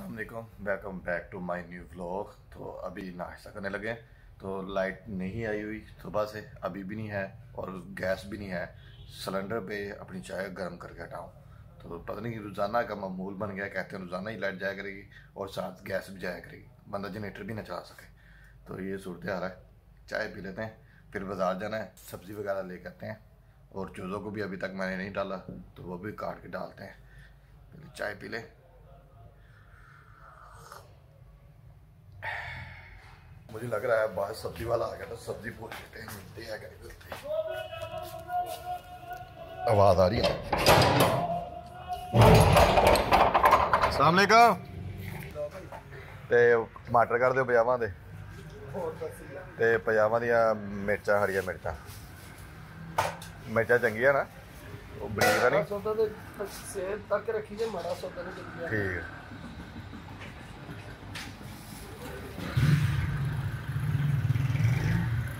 Aslam welcome. Back to my new vlog तो अभी नाश्ता करने लगे तो लाइट नहीं आई हुई सुबह से, अभी भी नहीं है और गैस भी नहीं है। सिलेंडर पे अपनी चाय गर्म करके हटाऊँ। तो पता नहीं रोज़ाना का मामूल बन गया, कहते हैं रोज़ाना ही लाइट जाया करेगी और साथ गैस भी जाया करेगी। बंदा जनरेटर भी ना चला सके। तो ये सूरत रहा है। चाय पी लेते हैं, फिर बाज़ार जाना है, सब्ज़ी वगैरह ले करते हैं। और चूज़ों को भी अभी तक मैंने नहीं डाला तो वो भी काट के डालते हैं। पहले चाय पी लें। मुझे लग रहा है बाहर सब्जी वाला आ गया तो सब्जी पूछ लेते हैं मिलते हैं क्या मिलते आवाज आ रही है सलामकुम ਤੇ ਟਮਾਟਰ ਕਰ ਦਿਓ ਪਜਾਮਾ ਦੇ ਤੇ ਪਜਾਮਾ ਦੀਆਂ ਮਿਰਚਾਂ ਹਰੀਆਂ ਮਿਰਚਾਂ ਮਿਰਚਾਂ ਚੰਗੀਆਂ ਨਾ ਉਹ ਬਰੀਕ ਤਾਂ ਨਹੀਂ ਸੌਦਾ ਤੇ ਸੇਬ ਤੱਕ ਰੱਖੀ ਜੇ ਮਾੜਾ ਸੌਦਾ ਨਹੀਂ ਚੱਲਿਆ ਠੀਕ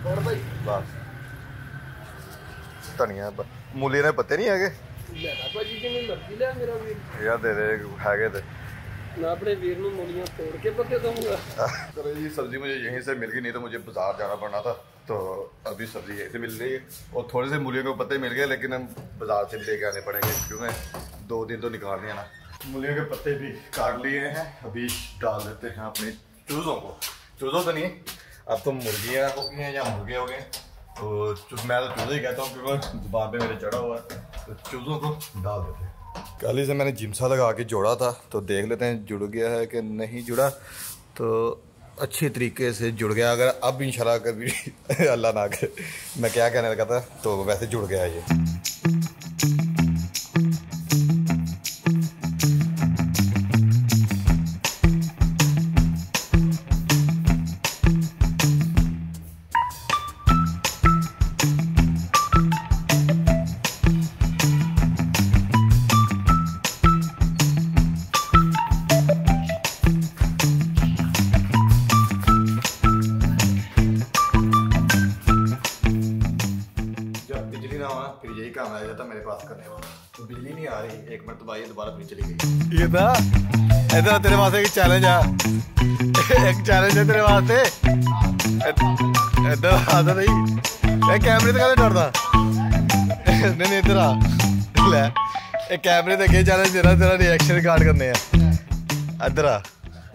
ਹੈ ਹੋਰ ਭਾਈ ਬਸ ਧਨੀਆ ਪ- ਮੂਲੀ ਦੇ ਪੱਤੇ ਨਹੀਂ ਹੈਗੇ ਲੈਣਾ ਭਾਜੀ ਜਿੰਨੀ ਮਰਜ਼ੀ ਲਿਆ ਮੇਰਾ ਵੀਰ ਯਾਰ ਦੇ ਦੇ ਹੈਗੇ ਤੇ ਮੈਂ ਆਪਣੇ ਵੀਰ ਨੂੰ ਮੂਲੀਆਂ ਤੋੜ ਕੇ ਪੱਤੇ ਦਊਂਗਾ चलो जी सब्जी मुझे यहीं से मिल गई नहीं तो मुझे बाजार जाना पड़ना था तो अभी सब्जी यहीं से मिल रही है और थोड़े से मूलियों के पत्ते मिल गए लेकिन हम बाजार से भी लेके आने पड़ेंगे क्योंकि दो दिन तो निकालने हैं ना मूलियों के पत्ते भी काट लिए हैं अभी डाल देते हैं अपने चूज़ों को चूज़ों तो नहीं अब तो मुर्गियाँ हो गई हैं या मुर्गे हो गए तो मैं तो चूज़े ही कहता हूँ क्योंकि ज़ुबान पे मेरे चढ़ा हुआ है तो चूज़ों को डाल देते हैं। कल ही से मैंने जिमसा लगा के जोड़ा था तो देख लेते हैं जुड़ गया है कि नहीं जुड़ा तो अच्छे तरीके से जुड़ गया, अगर अब इंशाल्लाह कभी अल्लाह ना करे। मैं क्या कहने लगा था तो वैसे जुड़ गया ये। क्रॉस करने वाला। बिजली नहीं आ रही। एक मिनट तो भाई दोबारा फिर चली गई। ये था ऐसा तेरे वास्ते एक चैलेंज है। एक चैलेंज है तेरे वास्ते। इधर आता तो नहीं। ये कैमरे तो कहते डरदा नहीं नहीं, इधर आ। ले ये कैमरे तो अगे चैलेंज तेरा तेरा रिएक्शन रिकॉर्ड करने हैं। इधर आ।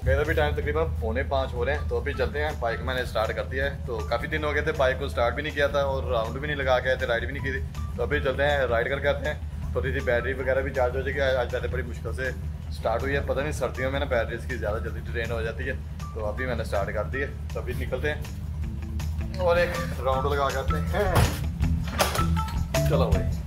मेरा भी टाइम तकरीबन, पौने पाँच हो रहे हैं तो अभी चलते हैं। बाइक मैंने स्टार्ट कर दिया है। तो काफ़ी दिन हो गए थे बाइक को स्टार्ट भी नहीं किया था और राउंड भी नहीं लगा के थे राइड भी नहीं की थी। तो अभी चलते हैं राइड करके आते हैं। थोड़ी सी बैटरी वगैरह भी चार्ज हो जाएगी आज पहले बड़ी मुश्किल से स्टार्ट हुई है। पता नहीं, सर्दियों में ना बैटरी इसकी ज़्यादा जल्दी ड्रेन हो जाती है। तो अभी मैंने स्टार्ट कर दी है। तो अभी निकलते हैं और एक राउंड लगा करते हैं। चलो भाई।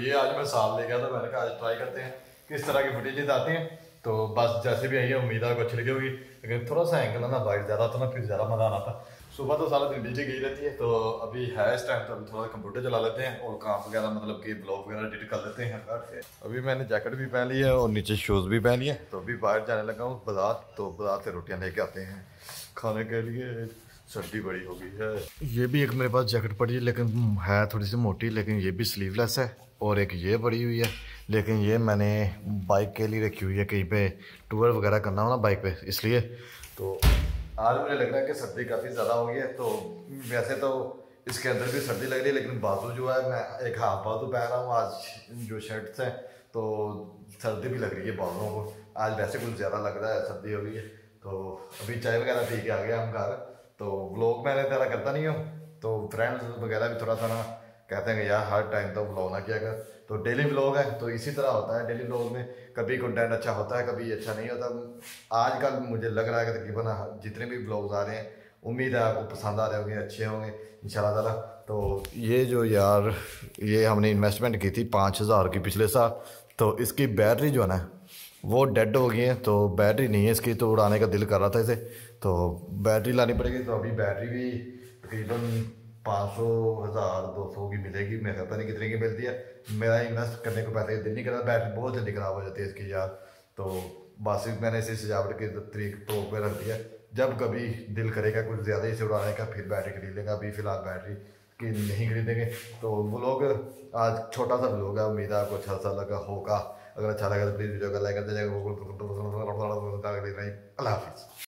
ये आज मैं साल ले गया था मैंने कहा आज ट्राई करते हैं, किस तरह की फुटेजेस आती हैं। तो बस जैसे भी आई है, उम्मीद है अच्छी लगी होगी। लेकिन थोड़ा सा एंगल ना वाइट ज़्यादा था ना, फिर ज़्यादा मज़ा आना था। सुबह तो सारा दिन बिजली गई रहती है तो अभी है इस टाइम तो अभी थोड़ा कंप्यूटर चला लेते हैं और काम वगैरह मतलब कि ब्लॉग वगैरह एडिट कर लेते हैं अभी मैंने जैकेट भी पहन ली है और नीचे शूज़ भी पहन लिए तो अभी बाहर जाने लगा हूँ, बाज़ार। तो बाज़ार से रोटियाँ लेके आते हैं, खाने के लिए। सर्दी बड़ी हो गई है। ये भी एक मेरे पास जैकेट पड़ी है, लेकिन है थोड़ी सी मोटी, लेकिन ये भी स्लीवलेस है। और एक ये पड़ी हुई है, लेकिन ये मैंने बाइक के लिए रखी हुई है, कहीं पे टूर वगैरह करना हो ना बाइक पे, इसलिए। तो आज मुझे लग रहा है कि सर्दी काफ़ी ज़्यादा हो गई है तो वैसे तो इसके अंदर भी सर्दी लग रही है, लेकिन बाजू जो है, मैं एक हाफ़ बाजू पहन रहा हूँ, आज जो शर्ट्स हैं तो सर्दी भी लग रही है बाजुओं को। आज वैसे कुछ ज़्यादा लग रहा है, सर्दी हो गई है। तो अभी चाय वगैरह पी के आ गया हम घर तो ब्लॉग मैंने तेरा करता नहीं हूँ तो फ्रेंड्स वगैरह भी थोड़ा सा ना कहते हैं कि यार, हर टाइम तो ब्लॉग ना किया कर। तो डेली ब्लॉग है तो इसी तरह होता है डेली ब्लॉग में। कभी कंटेंट अच्छा होता है, कभी अच्छा नहीं होता। आजकल मुझे लग रहा है तकरीबन जितने भी ब्लॉग्स आ रहे हैं, उम्मीद है आपको पसंद आ रहे होंगे, अच्छे होंगे इन ताला। तो ये जो यार, ये हमने इन्वेस्टमेंट की थी पाँच हज़ार की पिछले साल तो इसकी बैटरी जो है ना, वो डेड हो गई है। तो बैटरी नहीं है इसकी तो उड़ाने का दिल कर रहा था इसे। तो बैटरी लानी पड़ेगी तो अभी बैटरी भी तकरीबन पाँच सौ हज़ार दो सौ की मिलेगी मैं पता नहीं कितने की मिलती है मेरा इन्वेस्ट करने को पैसे दिल नहीं करता बैटरी बहुत जल्दी ख़राब हो जाती है इसकी यार तो बस मैंने इसे सजावट के तरीक तो पे रख दिया जब कभी दिल करेगा कुछ ज़्यादा इसे उड़ाने का फिर बैटरी खरीद लेगा अभी फ़िलहाल बैटरी की नहीं खरीदेंगे तो वो लोग आज छोटा सा लोग है उम्मीद है आपको अच्छा सा लगा होगा अगर अच्छा लगा तो प्लीज़ वीडियो को लाइक कर दीजिएगा अल्लाह हाफिज़